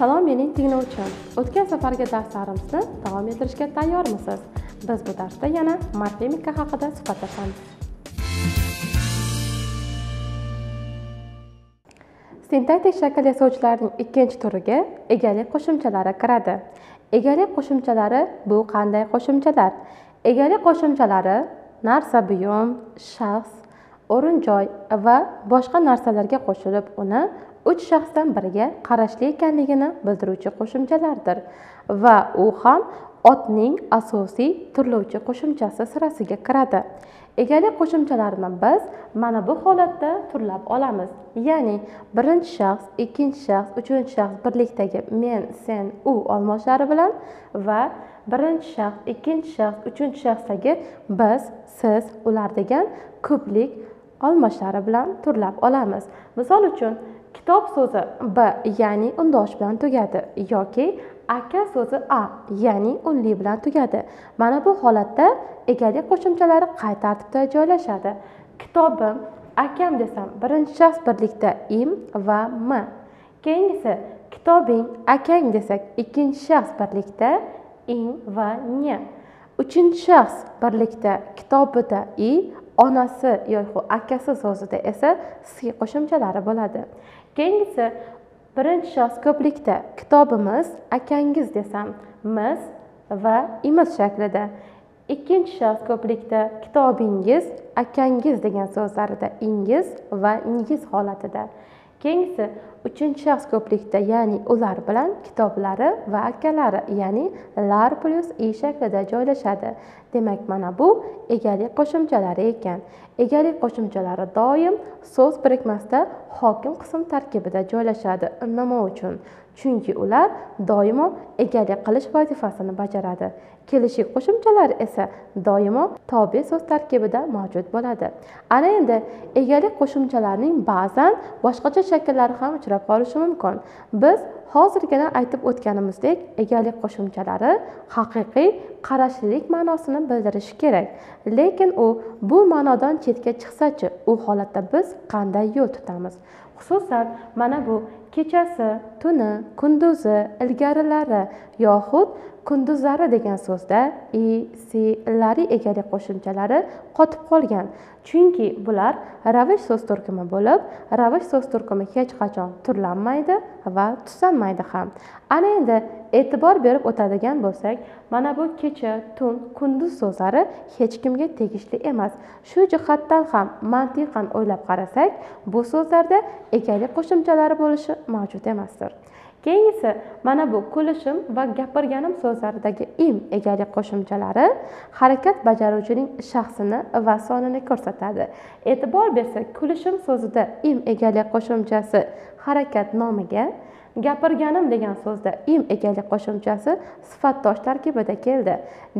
Salom mening tinglovchim. O'tgan safargi darslarimizni davom ettirishga tayyormisiz? Biz bu darsda yana morfemika haqida suhbatlashamiz. Sintaktik shakl yasovchilarning ikkinchi turiga egalik qo'shimchalari kiradi. Egalik qo'shimchalari bu qanday qo'shimchalar? Egalik qo'shimchalari narsa buyum, shaxs, o'rin joy va boshqa narsalarga qo'shilib uni uch shaxsdan biriga qarashli ekanligini bildiruvchi qo'shimchalardir va u ham otning asosiy turlovchi qo'shimchasi sirasiga kiradi. Egalik qo'shimchalarini biz mana bu holatda turlab olamiz. Ya'ni birinchi shaxs ikkinchi shaxs uchinchi shaxs birlikdagi men sen u olmoshlari bilan va birinchi shaxs ikkinchi shaxs uchinchi shaxsdagi biz siz ular degan ko'plik olmoshlari bilan turlab olamiz. Misol uchun kitob so'zi b ya'ni undosh bilan tugadi yoki aka so'zi a ya'ni unli bilan tugadi. Mana bu holatda egalik qo'shimchalari qay tartibda joylashadi? Kitobim akam desam birinchi shaxs birlikda im va m. Keyingisi kitobing akang desak ikkinchi shaxs birlikda ing va nya uchinchi shaxs birlikda kitobida i onasi yoki akasi so'zida esa si qo'shimchalari bo'ladi. Keyingisi birinchi shaxs ko'plikda kitobimiz akangiz desam miz va imiz shaklida. Ikkinchi shaxs ko'plikda kitobingiz akangiz degan so'zlarida ingiz va ngiz holatida. Keyingisi uchinchi shaxs ko'plikda ya'ni ular bilan kitoblari va akalari ya'ni lar plyus i shaklida joylashadi. Demak mana bu egalik qo'shimchalari ekan. Egalik qo'shimchalari doim so'z birikmasida hokim qism tarkibida joylashadi nima uchun? Chunki ular doimo egalik qilish vazifasini bajaradi. Kelishik qo'shimchalar esa doimo tobe so'z tarkibida mavjud bo'ladi. Ana endi egalik qo'shimchalarining ba'zan boshqacha shakllari ham uchrab qolishi mumkin. Biz hozirgina aytib o'tganimizdek egalik qo'shimchalari haqiqiy qarashlilik ma'nosini bildirishi kerak. Lekin u bu ma'nodan chetga chiqsachi u holatda biz qanday yo'l tutamiz? Xususan mana bu kechasi tuni kunduzi ilgarilari yoxud kunduzlari degan so'zda i si lari egalik qo'shimchalari qotib qolgan. Chunki bular ravish so'z turkumi bo'lib ravish so'z turkumi hech qachon turlanmaydi va tusanmaydi ham. Ana endi e'tibor berib o'tadigan bo'lsak mana bu kecha tun kunduz so'zlari hech kimga tegishli emas. Shu jihatdan ham mantiqan o'ylab qarasak bu so'zlarda egalik qo'shimchalari bo'lishi mavjud emasdir. Keyingisi mana bu kulishim va gapirganim so'zlaridagi im egalik qo'shimchalari harakat bajaruvchining shaxsini va sonini ko'rsatadi. E'tibor bersak kulishim so'zida im egalik qo'shimchasi harakat nomiga gapirganim degan so'zda im egalik qo'shimchasi sifatdosh tarkibida keldi.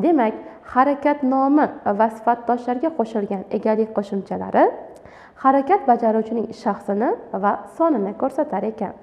Demak harakat nomi va sifatdoshlarga qo'shilgan egalik qo'shimchalari harakat bajaruvchining shaxsini va sonini ko'rsatar ekan.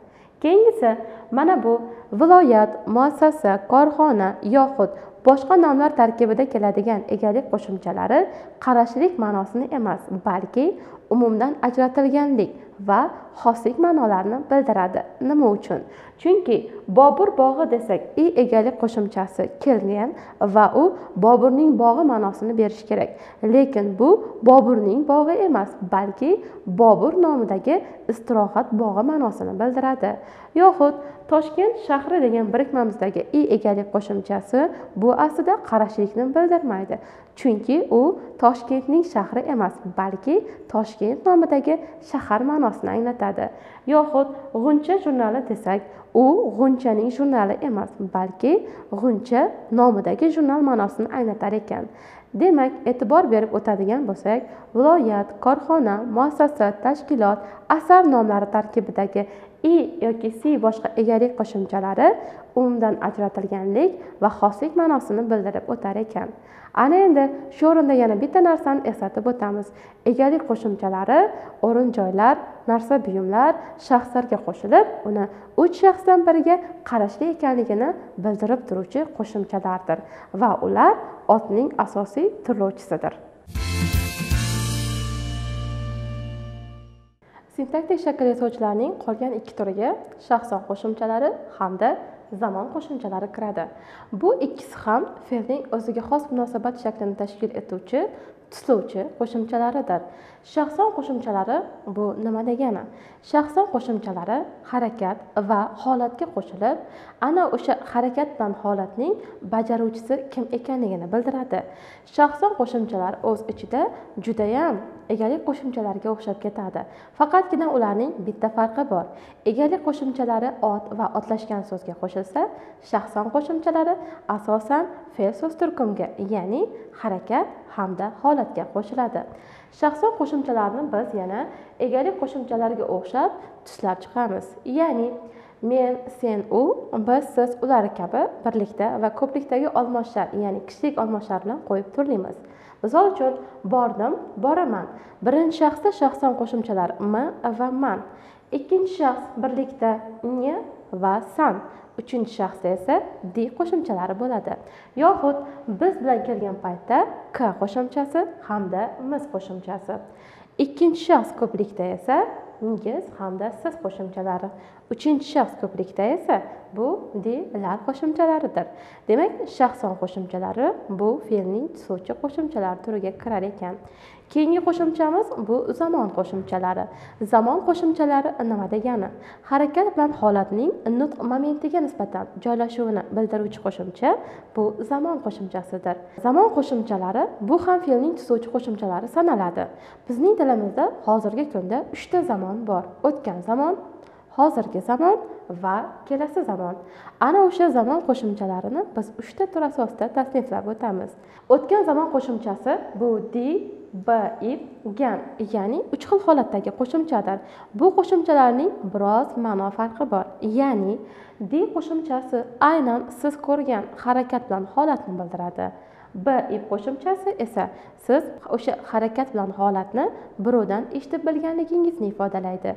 Keyingisi mana bu viloyat muassasa korxona yoxud boshqa nomlar tarkibida keladigan egalik qo'shimchalari qarashlik ma'nosini emas balki umumdan ajratilganlik va xoslik ma'nolarini bildiradi. Nima uchun? Chunki bobur bog'i desak i egalik qo'shimchasi kelgan va u boburning bog'i ma'nosini berishi kerak. Lekin bu boburning bog'i emas balki bobur nomidagi istirohat bog'i ma'nosini bildiradi. Yoxud toshkent shahri degan birikmamizdagi i egalik qo'shimchasi bu aslida qarashlikni bildirmaydi. Chunki u toshkentning shahri emas balki toshkent nomidagi shahar ma'nosini anglatadi. Yoxud g'uncha jurnali desak u g'unchaning jurnali emas balki g'uncha nomidagi jurnal ma'nosini anglatar ekan. Demak e'tibor berib o'tadigan bo'lsak viloyat korxona muassasa tashkilot asar nomlari tarkibidagi i yoki si boshqa egalik qo'shimchalari umumdan ajratilganlik va xoslik ma'nosini bildirib o'tar ekan. Ana endi shu o'rinda yana bitta narsani eslatib o'tamiz. Egalik qo'shimchalari o'rin joylar narsa buyumlar shaxslarga qo'shilib uni uch shaxsdan biriga qarashli ekanligini bildirib turuvchi qo'shimchalardir va ular otning asosiy turlovchisidir. Sintaktik shakl yasovchilarning qolgan ikki turiga shaxson qo'shimchalari hamda zamon qo'shimchalari kiradi. Bu ikkisi ham fe'lning o'ziga xos munosabat shaklini tashkil etuvchi tuslovchi qo'shimchalaridir. Shaxson qo'shimchalari bu nima degani? Shaxson qo'shimchalari harakat va holatga qo'shilib ana o'sha harakat bilan holatning bajaruvchisi kim ekanligini bildiradi. Shaxson qo'shimchalar o'z ichida judayam egalik qo'shimchalariga o'xshab ketadi. Faqatgina ularning bitta farqi bor. Egalik qo'shimchalari ot va otlashgan so'zga qo'shilsa shaxson qo'shimchalari asosan fe'l so'z turkumiga ya'ni harakat hamda holatga qo'shiladi. Shaxson qo'shimchalarni biz yana egalik qo'shimchalariga o'xshab tuslab chiqamiz. Ya'ni men sen u biz siz ular kabi birlikda va ko'plikdagi olmoshlar ya'ni kishilik olmoshlarni bilan qo'yib turlaymiz misol uchun bordim boraman. Birinchi shaxsda shaxson qo'shimchalar m va man? Ikkinchi shaxs birlikda ne va san uchinchi shaxsda esa di qo'shimchalari bo'ladi. Yoxud biz bilan kelgan paytda k qo'shimchasi hamda mis qo'shimchasi. Ikkinchi shaxs ko'plikda esa ngiz hamda siz qo'shimchalari. Uchinchi shaxs ko'plikda esa bu delar qo'shimchalaridir. Demak shaxson qo'shimchalari bu fe'lning suvchi qo'shimchalar turiga kirar ekan. Keyingi qo'shimchamiz bu zamon qo'shimchalari. Zamon qo'shimchalari nima degani? Harakat bilan holatning nutq momentiga nisbatan joylashuvini bildiruvchi qo'shimcha bu zamon qo'shimchasidir. Zamon qo'shimchalari bu ham fe'lning tuzuvchi qo'shimchalari sanaladi. Bizning tilimizda hozirgi kunda uchta zamon bor. O'tgan zamon hozirgi zamon va kelasi zamon. Ana o'sha zamon qo'shimchalarini biz uchta tur asosida tasniflab o'tamiz. O'tgan zamon qo'shimchasi bu di b ib gan ya'ni uch xil holatdagi qo'shimchadir. Bu qo'shimchalarning biroz ma'no farqi bor ya'ni di qo'shimchasi aynan siz ko'rgan harakat bilan holatni bildiradi. B ib qo'shimchasi esa siz o'sha harakat bilan holatni birovdan eshitib bilganligingizni ifodalaydi.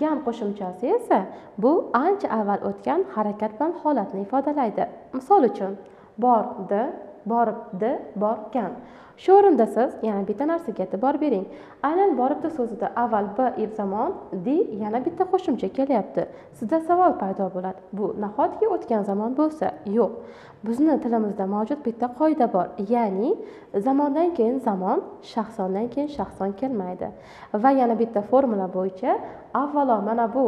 Gam qo'shimchasi esa bu ancha avval o'tgan harakat bilan holatni ifodalaydi. Misol uchun bordi boribdi borgan shu o'rinda siz yana bitta narsaga e'tibor bering. Aynan boribdi so'zida avval b ib zamon di yana bitta qo'shimcha kelyapti. Sizda savol paydo bo'ladi. Bu nahotki o'tgan zamon bo'lsa? Yo'q. Bizni tilimizda mavjud bitta qoida bor ya'ni zamondan keyin zamon shaxsondan keyin shaxson kelmaydi. Va yana bitta formula bo'yicha avvalo mana bu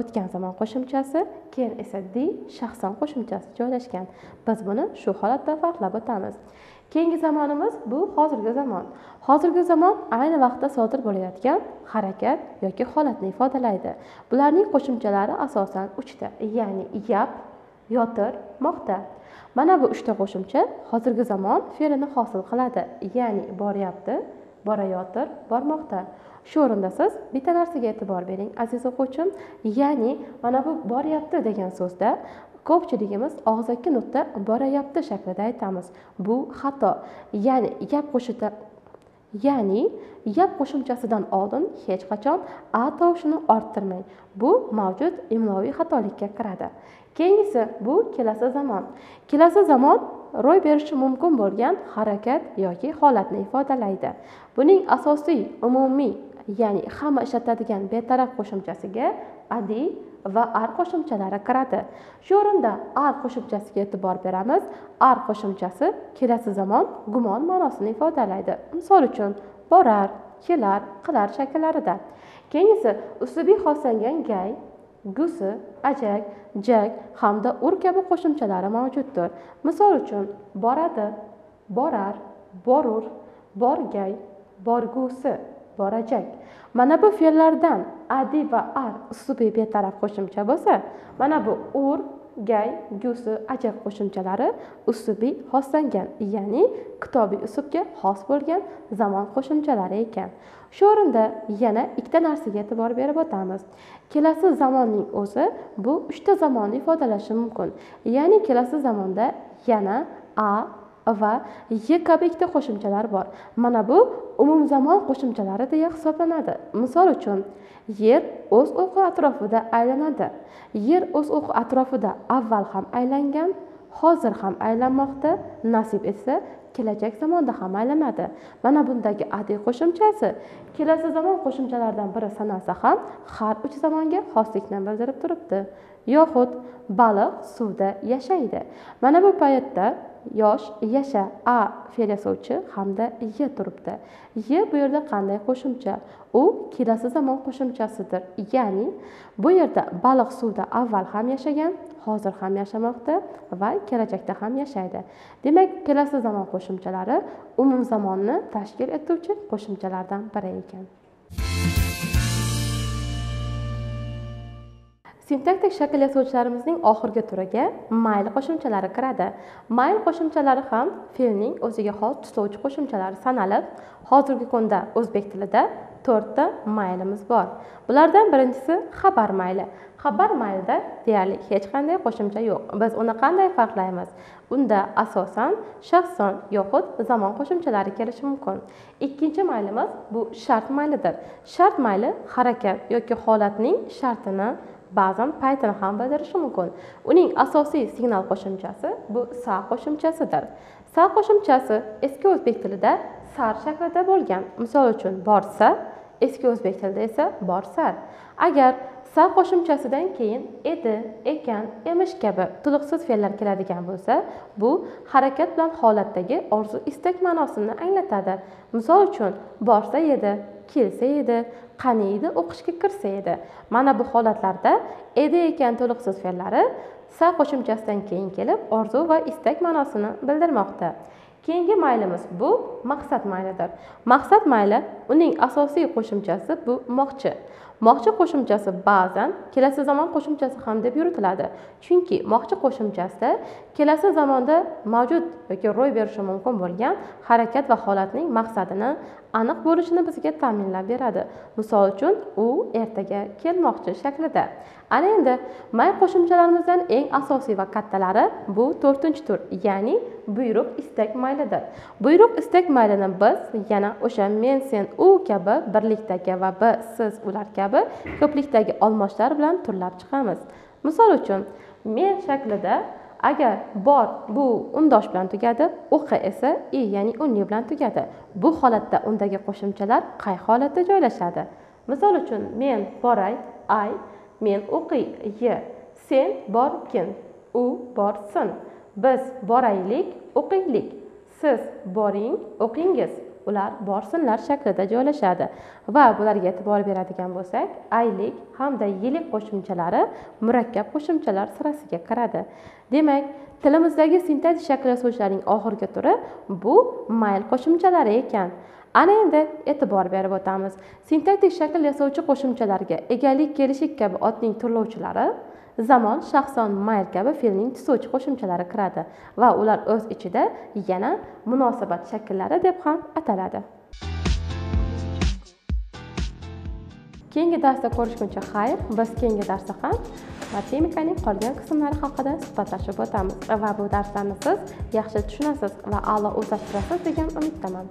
o'tgan zamon qo'shimchasi keyin esa di shaxson qo'shimchasi joylashgan. Biz buni shu holatda farqlab o'tamiz. Keyingi zamonimiz bu hozirgi zamon. Hozirgi zamon ayni vaqtda sodir bo'layotgan harakat yoki holatni ifodalaydi. Bularning qo'shimchalari asosan uchta ya'ni yap yotir moqta mana bu uchta qo'shimcha hozirgi zamon fe'lini hosil qiladi ya'ni boryapti borayotir bormoqda shu o'rinda siz bitta narsaga e'tibor bering aziz o'quvchim ya'ni mana bu boryapti degan so'zda ko'pchiligimiz og'zaki nutqda borayapti shaklida aytamiz. Bu xato. Ya'ni gap qo'shida ya'ni gap qo'shimchasidan oldin hech qachon a tovushini orttirmang. Bu mavjud imloviy xatolikka kiradi. Keyingisi bu kelasi zamon. Kelasi zamon ro'y berishi mumkin bo'lgan harakat yoki holatni ifodalaydi. Buning asosiy umumiy ya'ni hamma ishlatadigan betaraf qo'shimchasiga adi va ar qo'shimchalari kiradi. Shu o'rinda ar qo'shimchasiga e'tibor beramiz. Ar qo'shimchasi kelasi zamon gumon ma'nosini ifodalaydi. Misol uchun borar kelar qilar shakllarida. Keyingisi uslubiy xoslangan gay gusi ajak jak hamda ur kabi qo'shimchalari mavjuddir. Misol uchun boradi borar borur borgay borgusi borajak mana bu fe'llardan adi va ar uslubiy betaraf qo'shimcha bo'lsa mana bu ur gay gusi ajab qo'shimchalari uslubiy xoslangan ya'ni kitobiy uslubga xos bo'lgan zamon qo'shimchalari ekan. Shu o'rinda yana ikkita narsaga e'tibor berib o'tamiz. Kelasi zamonning o'zi bu uchta zamonni ifodalashi mumkin. Ya'ni kelasi zamonda yana a va y kabi ikkita qo'shimchalar bor. Mana bu umumzamon qo'shimchalari deya hisoblanadi. Misol uchun yer o'z o'qi atrofida aylanadi. Yer o'z o'qi atrofida avval ham aylangan hozir ham aylanmoqda nasib etsa kelajak zamonda ham aylanadi. Mana bundagi adi qo'shimchasi kelasi zamon qo'shimchalaridan biri sanalsa ham har uch zamonga xoslikni bildirib turibdi. Yoxud baliq suvda yashaydi. Mana bu paytda yosh yasha a fe'l yasovchi hamda y turibdi. Y bu yerda qanday qo'shimcha? U kelasi zamon qo'shimchasidir. Ya'ni bu yerda baliq suvda avval ham yashagan hozir ham yashamoqda va kelajakda ham yashaydi. Demak kelasi zamon qo'shimchalari umum zamonni tashkil etuvchi qo'shimchalardan biri ekan. Sintaktik shakl yasovchilarimizning oxirgi turiga mayl qo'shimchalari kiradi. Mayl qo'shimchalari ham fe'lning o'ziga xos tuslovchi qo'shimchalari sanalib hozirgi kunda o'zbek tilida to'rtta maylimiz bor. Bulardan birinchisi xabar mayli. Xabar maylida deyarli hech qanday qo'shimcha yo'q. Biz uni qanday farqlaymiz? Unda asosan shaxson yoxud zamon qo'shimchalari kelishi mumkin. Ikkinchi maylimiz bu shart maylidir. Shart mayli harakat yoki holatning shartini ba'zan paytini ham bildirishi mumkin. Uning asosiy signal qo'shimchasi bu sa qo'shimchasidir. Sa qo'shimchasi eski o'zbek tilida sar shaklida bo'lgan. Misol uchun borsa eski o'zbek tilida esa borsar agar sa qo'shimchasidan keyin edi ekan emish kabi to'liqsiz fe'llar keladigan bo'lsa bu harakat bilan holatdagi orzu istak ma'nosini anglatadi. Misol uchun borsa edi kelsa edi qani edi o'qishga kirsa edi. Mana bu holatlarda edi ekan to'liqsiz fe'llari sa qo'shimchasidan keyin kelib orzu va istak ma'nosini bildirmoqda. Keyingi maylimiz bu maqsad maylidir. Maqsad mayli uning asosiy qo'shimchasi bu moqchi. Moqchi qo'shimchasi ba'zan kelasi zamon qo'shimchasi ham deb yuritiladi. Chunki moqchi qo'shimchasida kelasi zamonda mavjud yoki ro'y berishi mumkin bo'lgan harakat va holatning maqsadini aniq bo'lishini bizga ta'minlab beradi. Misol uchun u ertaga kelmoqchi shaklida. Ana endi may qo'shimchalarimizdan eng asosiy va kattalari bu to'rtinchi tur ya'ni buyruq istak maylidir buyruq istak maylini biz yana o'sha men sen u kabi birlikdagi va biz siz ular kabi ko'plikdagi olmoshlar bilan turlab chiqamiz. Misol uchun men shaklida agar bor bu undosh bilan tugadi o'qi esa i ya'ni unli bilan tugadi. Bu holatda undagi qo'shimchalar qay holatda joylashadi? Misol uchun men boray ay men o'qiy y sen borgin u borsin biz boraylik o'qiylik. Siz boring o'qingiz. Ular borsinlar shaklida joylashadi. Va bularga e'tibor beradigan bo'lsak aylik hamda yillik qo'shimchalari murakkab qo'shimchalar sirasiga kiradi. Demak tilimizdagi sintetik shakl so'zlarning oxirgi turi bu mayl qo'shimchalari ekan. Ana endi e'tibor berib o'tamiz. Sintaktik shakl yasovchi qo'shimchalarga egalik kelishik kabi otning turlovchilari zamon shaxson mayl kabi fe'lning tusovchi qo'shimchalari kiradi va ular o'z ichida yana munosabat shakllari deb ham ataladi. Keyingi darsda ko'rishguncha xayr biz keyingi darsda ham matematikaning qolgan qismlari haqida suhbatlashib o'tamiz va bu darslarni siz yaxshi tushunasiz va a'lo o'zlashtirasiz degan umiddaman.